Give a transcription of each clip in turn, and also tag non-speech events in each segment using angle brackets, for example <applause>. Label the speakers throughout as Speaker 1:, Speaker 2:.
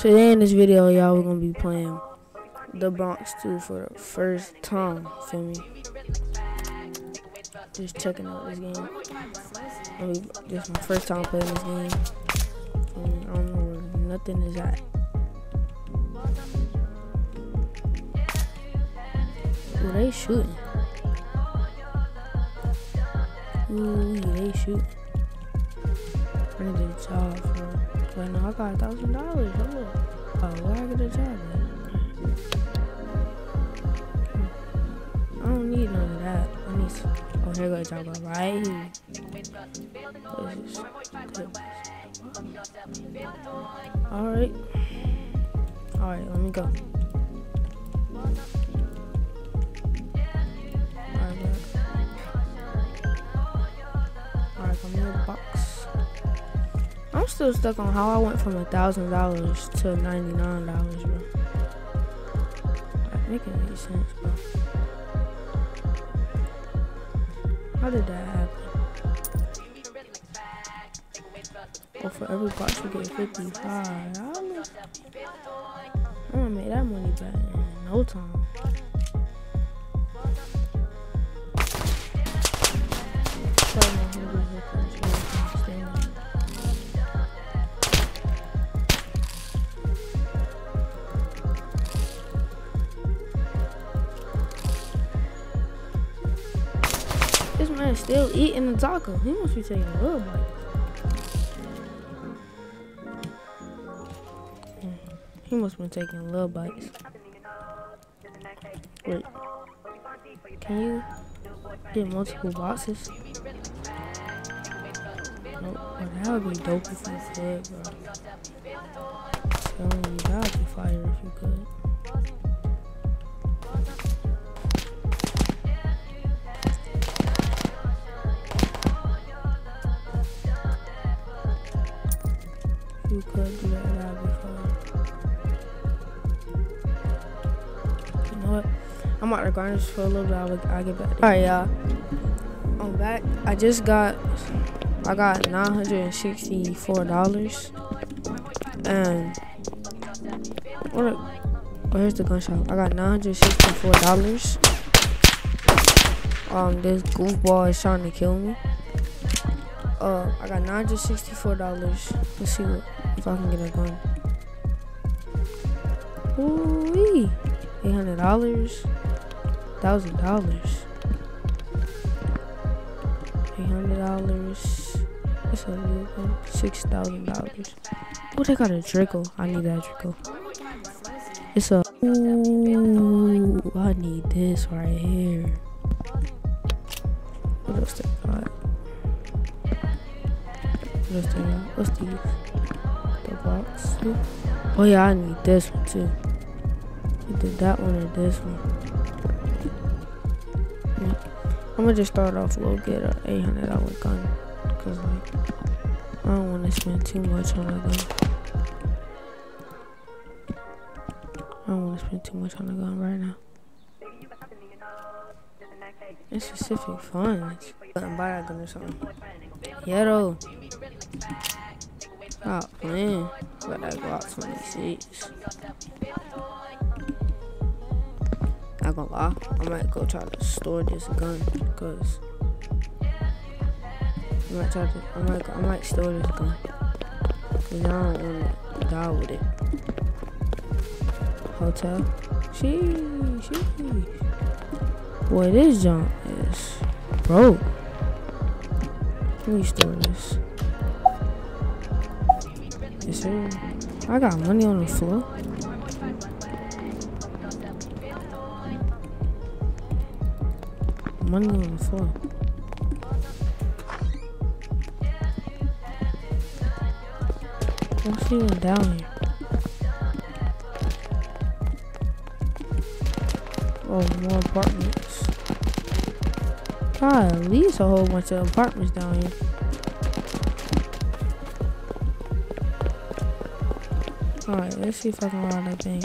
Speaker 1: Today in this video, y'all, we're gonna be playing the Bronx 2 for the first time. Feel me? Just checking out this game. I mean, this is my first time playing this game. I don't know where nothing is at. Ooh, they shooting. Ooh, they shooting. I need a job, bro. But no, I got a thousand dollars. Oh, where I get a job? I don't need none of that. I need some. Oh, here go a job right here. What is this? Alright. Alright, let me go. Alright, come in the box. I'm still stuck on how I went from a thousand dollars to ninety nine dollars, bro. Make sense, bro. How did that happen? Well, for every box you get fifty five dollars. I'm gonna make that money back in no time. This man still eating the taco. He must be taking a little bite. Mm, He must be taking little bites. Wait. Can you get multiple boxes? Nope. That would be dope if you could, bro. Telling you, that would be fire if you could. You could do that, that would be fire. You know what? I'm about to garnish for a little bit. I'll, I'll get back. Alright, y'all. I'm back. I just got, I got $964. And, what a, where's the gun shop? I got $964. Um, this goofball is trying to kill me. Uh, I got $964. Let's see what, if I can get a gun. Ooh-wee. $800. Thousand dollars. Eight hundred dollars. That's a little bit. Six thousand dollars. Oh, they got a Draco. I need that Draco. It's a. Ooh, I need this right here. What else they got? What else they got? What's? The box. Oh yeah, I need this one too. Either that one or this one. I'm gonna just start off low, get a $800 gun. Cause like, I don't wanna spend too much on a gun. I don't wanna spend too much on a gun right now. It's specific funds. Couldn't buy that gun or something. Though. Stop playing. But I got 26. Not gonna lie, I might go try to store this gun because I might try to. I might. I might store this gun because I don't want to die with it. Hotel. Sheesh, sheesh. Boy, this junk is broke. Let me store this. I got money on the floor. money on the floor. Oh, What's even down here? Oh, more apartments. God, at least a whole bunch of apartments down here. Alright, let's see if I can rob that thing.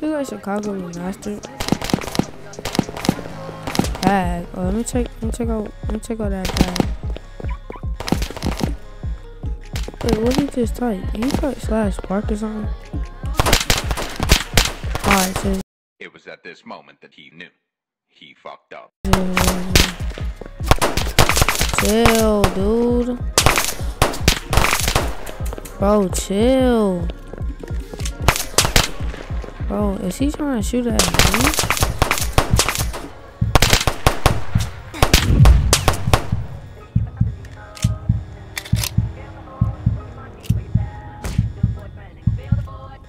Speaker 1: Feels like Chicago remastered. Bag. Oh, let me check. Let me check out. Let me check out that bag. Wait, what did you just type? You type slash park or something? Alright, so.
Speaker 2: It was at this moment that he knew. He fucked up.
Speaker 1: Chill, dude. Bro, chill. Bro, is he trying to shoot at me?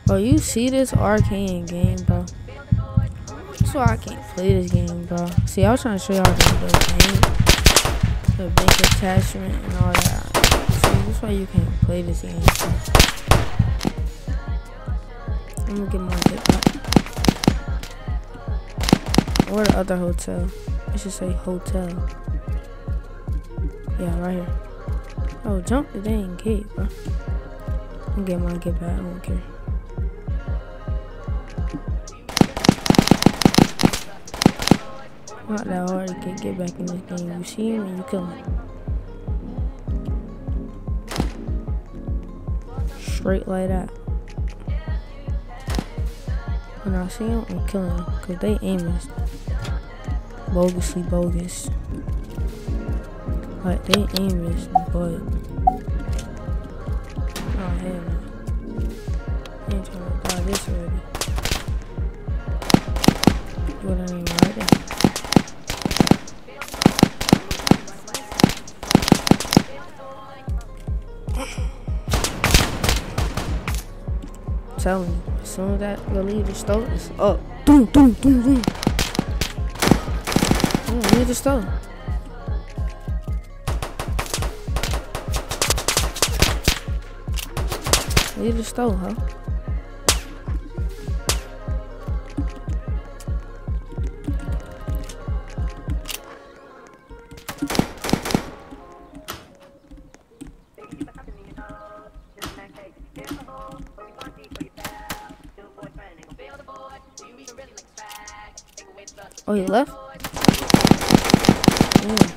Speaker 1: Bro, you see this arcane game, bro? That's why I can't play this game, bro. See, I was trying to show y'all the, game, the bank attachment and all that. See, that's why you can't play this game. I'm gonna get get back. Or the other hotel. I should say hotel. Yeah, right here. Oh, jump the dang gate, bro. I'm get my get back. I don't care. Not that hard to get, get back in this game. You see him and you kill him. Straight like that. When I see him, I'm killing him. Because they aim is bogusly bogus. Like, they aim is, but... Oh, hell no. I ain't trying to die this already. What I mean right there. <coughs> telling you, soon as that little leader stole, it's up. Doom, doom, doom, doom. Oh, leader stole. Leader stole, huh? Oh, he left? Mm.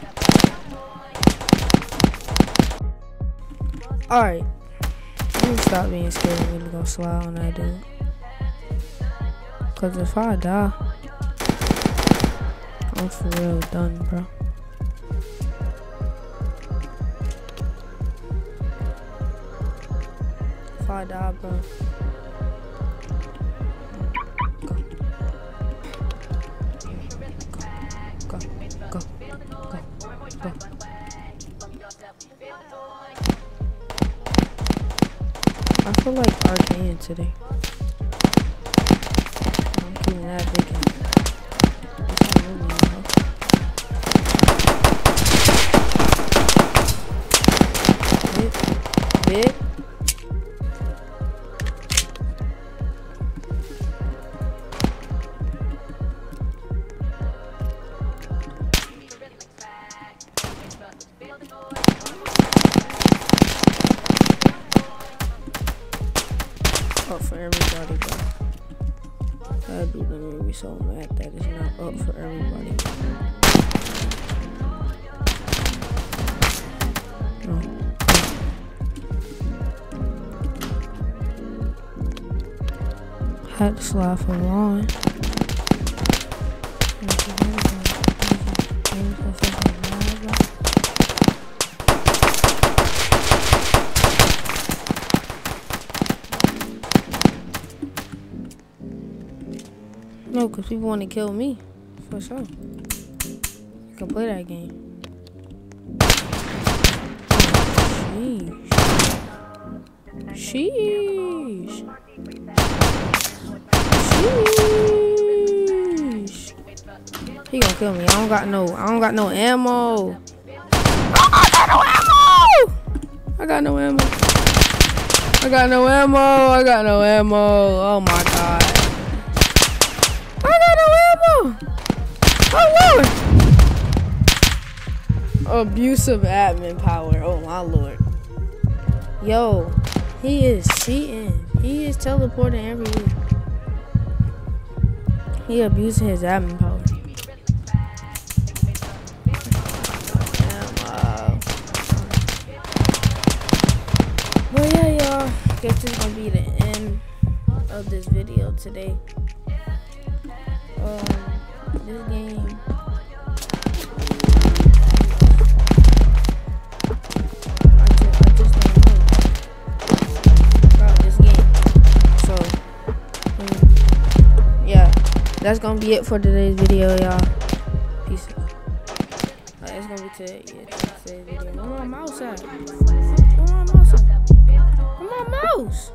Speaker 1: Alright. I'm stop being scared and gonna slide on that dude. Cause if I die, I'm for real done, bro. If I die, bro. Go, go, go. I feel like arcane today. I'm keeping that big. It's Uh, that dude gonna make me so mad that it's not up for everybody. No. Had to slide for Ron. No, because people want to kill me. For sure. You can play that game. Sheesh. Sheesh. Sheesh. He gonna kill me. I don't got no I don't got no ammo. I got no ammo. I got no ammo. I got no ammo. I got no ammo. Oh my god. I no. Oh lord. Abusive admin power. Oh my lord. Yo, he is cheating. He is teleporting everywhere. He abusing his admin power. Ammo. guess this is gonna be the end of this video today. Um, this game. I just, I just don't know about this game. So, yeah, that's gonna be it for today's video, y'all. Peace. out. Uh, it's gonna be today. Yeah, today's video. Where my mouse at? Where my mouse at? Where my mouse?